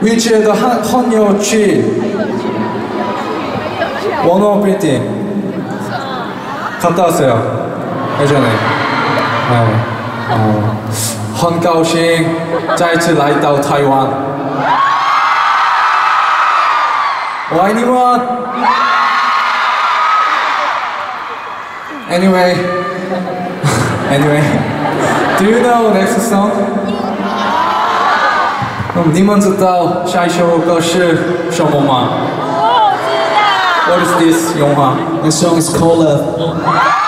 위치에도 헌요 취. 원어 프린팅. 갔다 왔어요. 예전에. 네. 어, 헌가오싱 자이츠 라이다오 타이완. 와이니원. Anyway, anyway, do you know next song? 你们知道下一首歌是什么吗我知道？What is this, 永华？The song is called Love.